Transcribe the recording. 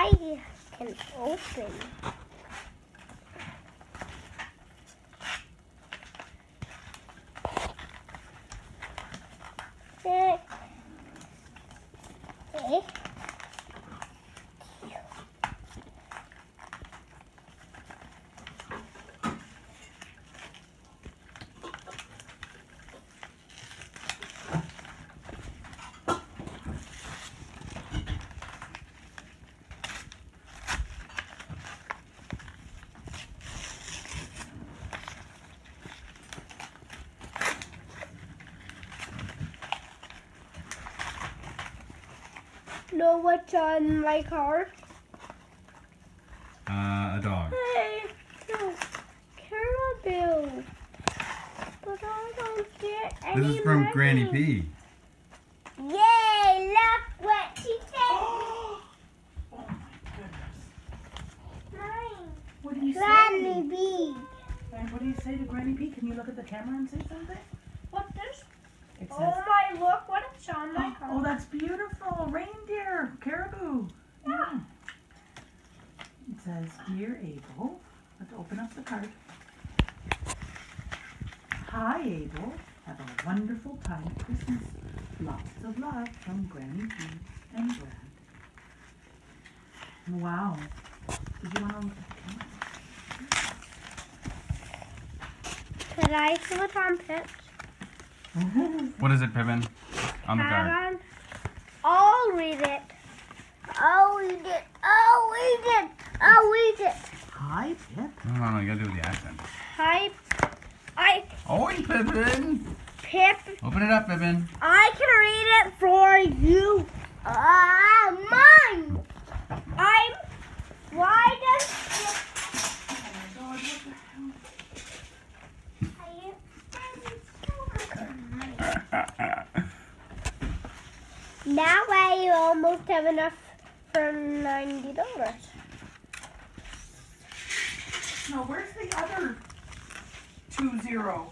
I can open. Eh. Know what's on my car? Uh, a dog. Hey, no, caribou. But I don't get any This is from money. Granny P. Yay! Look what she said. Oh my goodness. Mine. What do you Granny say? B. And what do you say to Granny P? Can you look at the camera and say something? What this? It Oh my! Look what it's on my car. oh, that's beautiful. Reindeer, caribou. Yeah. It says, Dear Abel. Let's open up the card. Hi, Abel. Have a wonderful time at Christmas. Lots of love from Granny P and Brad. Wow. Did you want to look at the camera? Could I see what's on Pips? What is it, Pippin? On the card. I'll read it. I'll read it. I'll read it. I'll read it. Hi, Pip. No, no, no, you gotta do the accent. Hi. I Oi, Pippin! Pip. Open it up, Pippin. I can read it for you. Ah, mine. I'm. Why does? That way you almost have enough for ninety dollars. No, where's the other two zero?